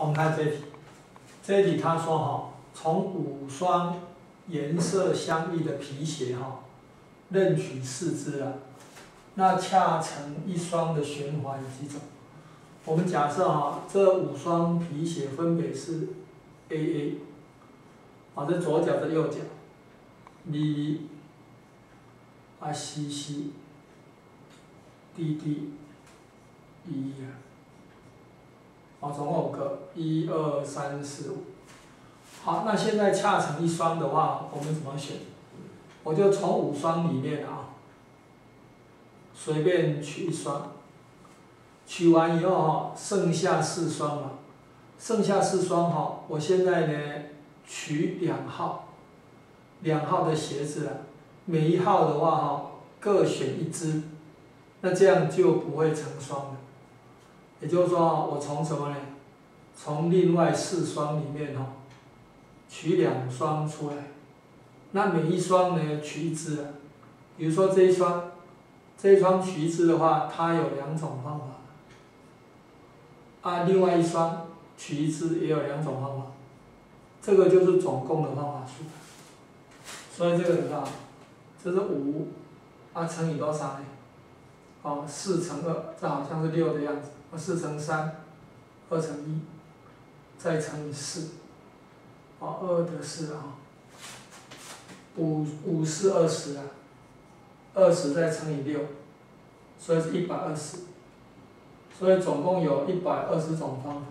我们看这题，这一题他说哈，从五双颜色相异的皮鞋哈，任取四只啊，那恰成一双的循环有几种？我们假设哈，这五双皮鞋分别是 A A，啊，这左脚的右脚，B B，啊 C C，D D，E 啊。好，总共五个，一二三四五。好，那现在恰成一双的话，我们怎么选？我就从五双里面啊，随便取一双，取完以后哈，剩下四双嘛，剩下四双哈，我现在呢取两号，两号的鞋子了，每一号的话哈，各选一只，那这样就不会成双了。也就是说，我从什么呢？从另外四双里面哈，取两双出来，那每一双呢取一只。比如说这一双，这一双取一只的话，它有两种方法。啊，另外一双取一只也有两种方法，这个就是总共的方法数。所以这个你看，这是五，啊乘以多少呢？哦，四乘二，这好像是六的样子。四乘三，二乘一，再乘以四，哦，二得四啊，五五四二十啊，二十再乘以六，所以是一百二十，所以总共有一百二十种方法。